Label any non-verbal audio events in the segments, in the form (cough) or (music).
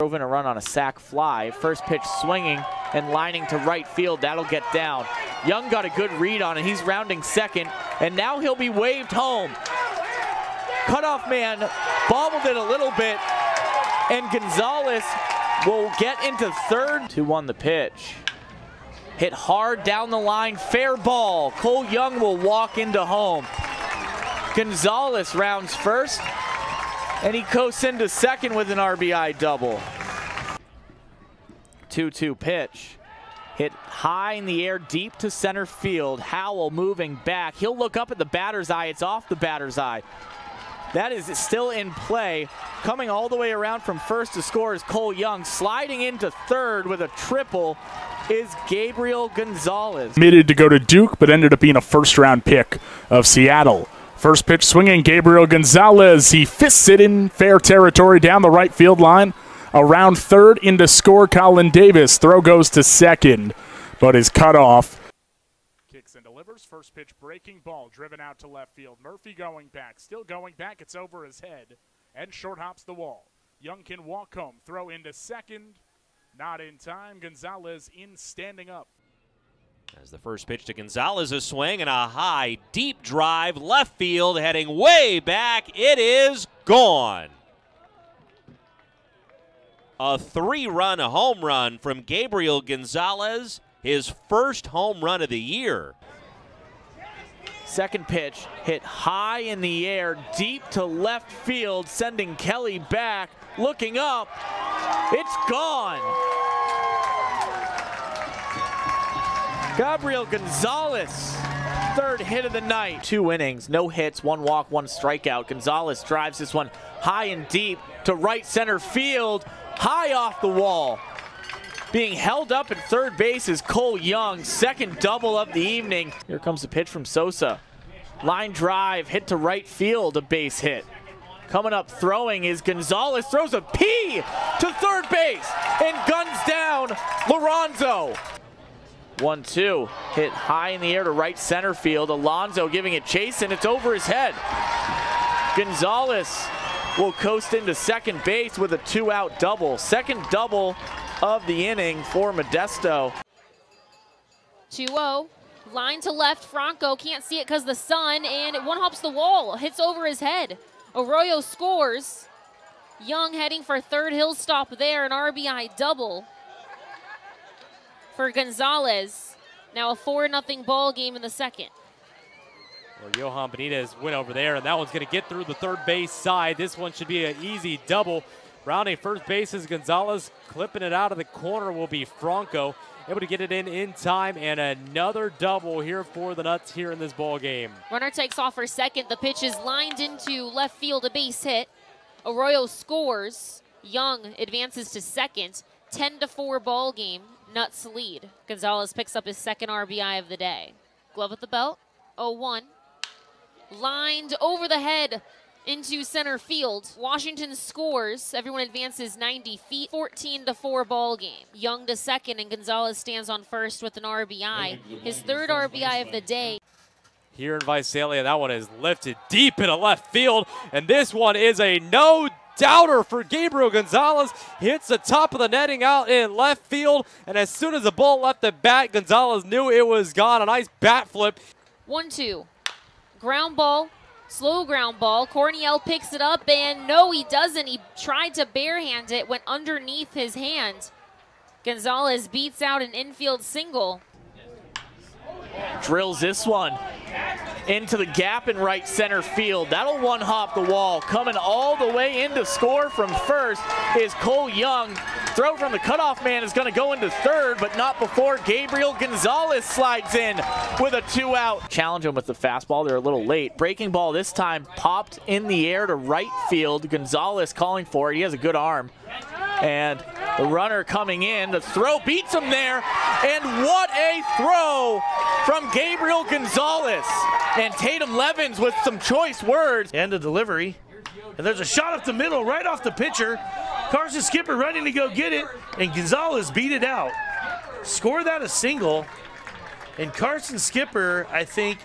Drove in a run on a sac fly. First pitch swinging and lining to right field. That'll get down. Young got a good read on it. He's rounding second, and now he'll be waved home. Cutoff man bobbled it a little bit, and Gonzalez will get into third. 2-1 the pitch. Hit hard down the line, fair ball. Cole Young will walk into home. Gonzalez rounds first, and he coasts into second with an RBI double. 2-2 pitch. Hit high in the air, deep to center field. Howell moving back. He'll look up at the batter's eye. It's off the batter's eye. That is still in play. Coming all the way around from first to score is Cole Young. Sliding into third with a triple is Gabriel Gonzalez. Committed to go to Duke, but ended up being a first round pick of Seattle. First pitch swinging, Gabriel Gonzalez. He fists it in fair territory down the right field line. Around third into score, Colin Davis. Throw goes to second, but is cut off. Kicks and delivers. First pitch breaking ball driven out to left field. Murphy going back. Still going back. It's over his head and short hops the wall. Young can walk home. Throw into second. Not in time. Gonzalez in standing up. As the first pitch to Gonzalez, a swing and a high, deep drive, left field, heading way back. It is gone. A three run a home run from Gabriel Gonzalez, his first home run of the year. Second pitch hit high in the air, deep to left field, sending Kelly back. Looking up, it's gone. Gabriel Gonzalez, third hit of the night. Two innings, no hits, one walk, one strikeout. Gonzalez drives this one high and deep to right center field, high off the wall. Being held up at third base is Cole Young, second double of the evening. Here comes the pitch from Sosa. Line drive, hit to right field, a base hit. Coming up throwing is Gonzalez, throws a P to third base and guns down Lorenzo. One, two, hit high in the air to right center field. Alonso giving it chase and it's over his head. Gonzalez will coast into second base with a two out double. Second double of the inning for Modesto. 2-0. Line to left, Franco can't see it because the sun, and one hops the wall, hits over his head. Arroyo scores. Young heading for third hill stop there, an RBI double for Gonzalez. Now a 4 0 ball game in the second. Well, Johan Benitez went over there, and that one's going to get through the third base side. This one should be an easy double. Rounding first base is Gonzalez. Clipping it out of the corner will be Franco. Able to get it in in time, and another double here for the Nuts here in this ball game. Runner takes off for second. The pitch is lined into left field, a base hit. Arroyo scores. Young advances to second. 10 to 4 ball game. Nuts lead. Gonzalez picks up his second RBI of the day. Glove at the belt. 0-1. Lined over the head into center field. Washington scores. Everyone advances 90 feet. 14 to 4 ball game. Young to second and Gonzalez stands on first with an RBI. His third RBI of the day. Here in Visalia, that one is lifted deep into left field, and this one is a no doubter for Gabriel Gonzalez. Hits the top of the netting out in left field, and as soon as the ball left the bat, Gonzalez knew it was gone. A nice bat flip. One, two. Ground ball, slow ground ball. Corniel picks it up, and no, he doesn't. He tried to barehand it, went underneath his hand. Gonzalez beats out an infield single. Drills this one into the gap in right center field. That'll one hop the wall. Coming all the way in to score from first is Cole Young. Throw from the cutoff man is going to go into third, but not before Gabriel Gonzalez slides in with a two out. Challenge him with the fastball. They're a little late. Breaking ball this time popped in the air to right field. Gonzalez calling for it. He has a good arm. And the runner coming in. The throw beats him there. And what a throw from Gabriel Gonzalez. And Tatum Levens with some choice words. And the delivery. And there's a shot up the middle right off the pitcher. Carson Skipper running to go get it. And Gonzalez beat it out. Score that a single. And Carson Skipper, I think,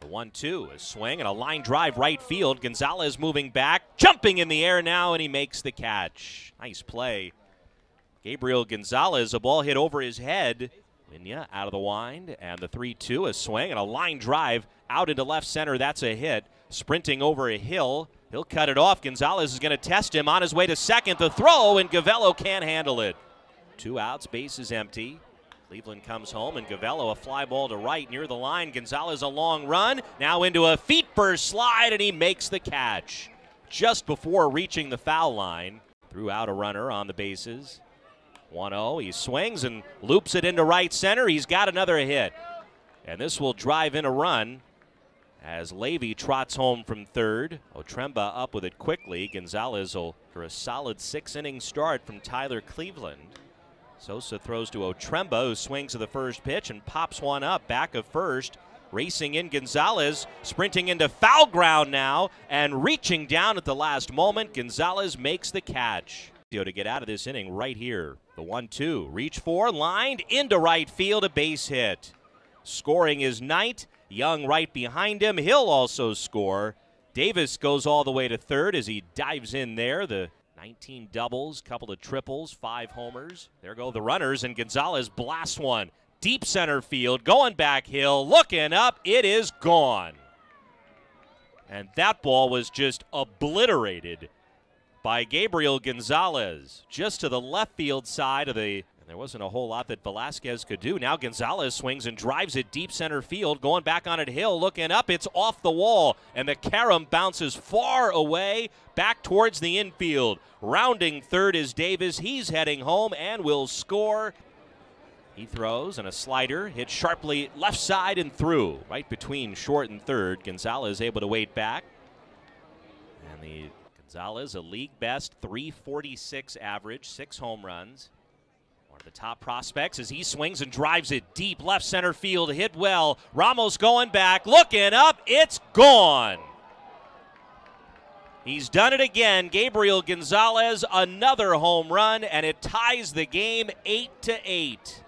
The 1 2, a swing and a line drive right field. Gonzalez moving back, jumping in the air now, and he makes the catch. Nice play. Gabriel Gonzalez, a ball hit over his head. Minya out of the wind, and the 3 2, a swing and a line drive out into left center. That's a hit. Sprinting over a hill. He'll cut it off. Gonzalez is going to test him on his way to second. The throw, and Gavello can't handle it. Two outs, base is empty. Cleveland comes home, and Gavello a fly ball to right near the line. Gonzalez a long run, now into a feet first slide, and he makes the catch. Just before reaching the foul line, threw out a runner on the bases. 1 0. He swings and loops it into right center. He's got another hit. And this will drive in a run as Levy trots home from third. Otremba up with it quickly. Gonzalez will for a solid six inning start from Tyler Cleveland. Sosa throws to Otremba, who swings to the first pitch and pops one up back of first. Racing in Gonzalez, sprinting into foul ground now and reaching down at the last moment. Gonzalez makes the catch. To get out of this inning right here. The 1 2. Reach for, lined into right field, a base hit. Scoring is Knight. Young right behind him. He'll also score. Davis goes all the way to third as he dives in there. The 19 doubles, couple of triples, five homers. There go the runners, and Gonzalez blasts one. Deep center field, going back hill, looking up. It is gone. And that ball was just obliterated by Gabriel Gonzalez, just to the left field side of the. There wasn't a whole lot that Velasquez could do. Now Gonzalez swings and drives it deep center field, going back on it hill, looking up. It's off the wall, and the carom bounces far away, back towards the infield. Rounding third is Davis. He's heading home and will score. He throws and a slider hit sharply left side and through, right between short and third. Gonzalez able to wait back. And the Gonzalez, a league best 346 average, six home runs. The top prospects as he swings and drives it deep left center field, hit well. Ramos going back, looking up, it's gone. He's done it again. Gabriel Gonzalez, another home run, and it ties the game 8 to 8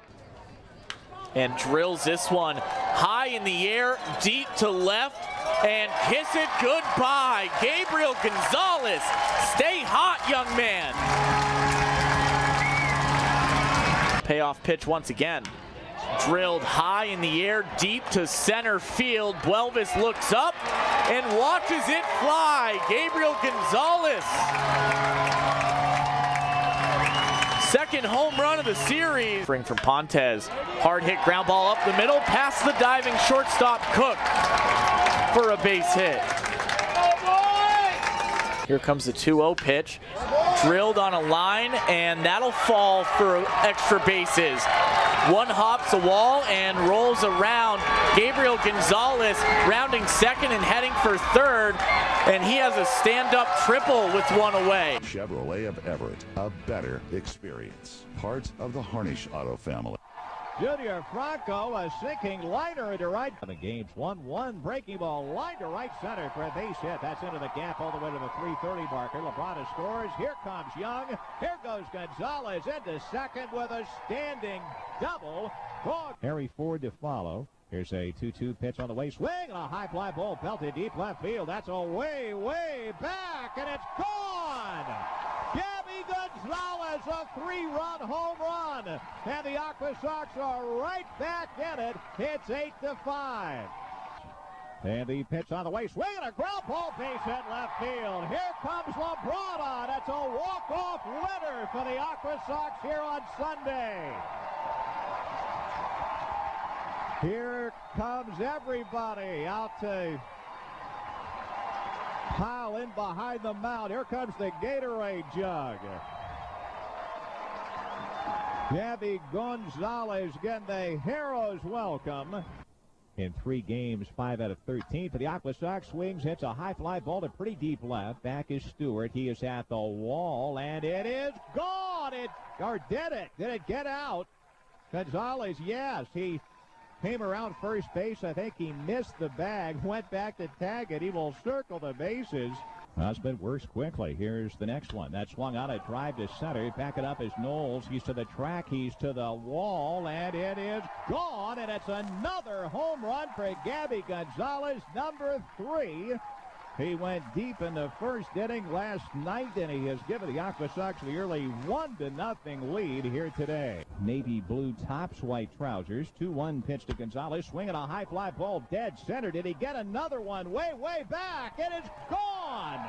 and drills this one high in the air, deep to left, and kiss it goodbye. Gabriel Gonzalez, stay hot, young man. Payoff pitch once again. Drilled high in the air, deep to center field. Buelvis looks up and watches it fly. Gabriel Gonzalez. Second home run of the series. Bring from Pontes. Hard hit ground ball up the middle, past the diving shortstop Cook for a base hit. Here comes the 2-0 pitch. Drilled on a line, and that'll fall for extra bases. One hops the wall and rolls around. Gabriel Gonzalez rounding second and heading for third, and he has a stand-up triple with one away. Chevrolet of Everett, a better experience. Part of the Harnish Auto family. Junior Franco, a sinking liner into right. The game's 1-1. Breaking ball line to right center for a base hit. That's into the gap all the way to the 330 marker. Lebrana scores. Here comes Young. Here goes Gonzalez into second with a standing double. Harry Ford to follow. Here's a 2-2 pitch on the way. Swing and a high fly ball belted deep left field. That's a way, way back, and it's gone. Gonzalez, a three-run home run, and the Aqua Sox are right back in it. It's eight to five. And the pitch on the way, swing and a ground ball base hit left field. Here comes Lebrana. That's a walk-off winner for the Aqua Sox here on Sunday. Here comes everybody out to pile in behind the mound. Here comes the Gatorade jug. Gabby Gonzalez getting the hero's welcome. In three games, five out of 13 for the Aqua Sox. Swings, hits a high fly ball to pretty deep left. Back is Stewart. He is at the wall, and it is gone. It or did it? Did it get out? Gonzalez, yes, he Came around first base. I think he missed the bag. (laughs) Went back to tag it. He will circle the bases. Husband works quickly. Here's the next one. That swung out a drive to center. Back it up is Knowles. He's to the track. He's to the wall. And it is gone. And it's another home run for Gabby Gonzalez, number three. He went deep in the first inning last night, and he has given the Aqua Sox the early one to nothing lead here today. Navy blue tops, white trousers. 2-1 pitch to Gonzalez, swinging a high fly ball dead center. Did he get another one way, way back? It is gone.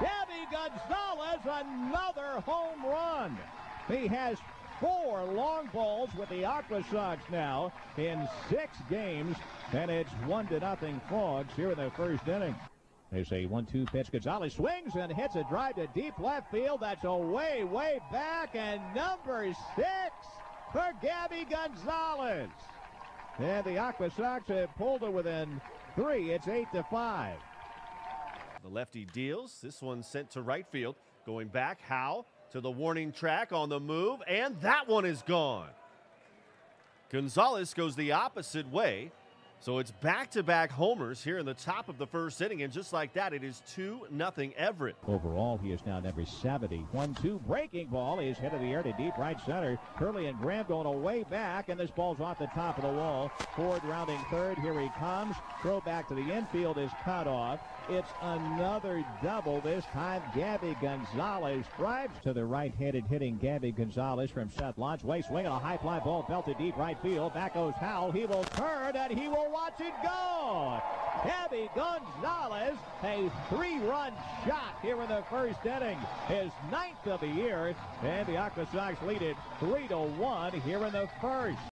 Gabby Gonzalez, another home run. He has four long balls with the Aqua Sox now in six games, and it's one to nothing Frogs here in the first inning. There's a one-two pitch. Gonzalez swings and hits a drive to deep left field. That's a way, way back. And number six for Gabby Gonzalez. And the Aqua Sox have pulled it within three. It's eight to five. The lefty deals. This one sent to right field. Going back, Howe to the warning track on the move, and that one is gone. Gonzalez goes the opposite way. So it's back-to-back homers here in the top of the first inning, and just like that, it is 2 nothing Everett. Overall, he is now number 70. 1-2 breaking ball is hit of the air to deep right center. Curley and Graham going away back, and this ball's off the top of the wall. Ford rounding third. Here he comes. Throw back to the infield is cut off. It's another double. This time, Gabby Gonzalez drives to the right-handed hitting Gabby Gonzalez from Seth Lodge. Way swinging a high fly ball belted deep right field. Back goes Howell. He will turn and he will watch it go. Gabby Gonzalez, a three-run shot here in the first inning, his ninth of the year, and the Aqua Sox lead it three to one here in the first.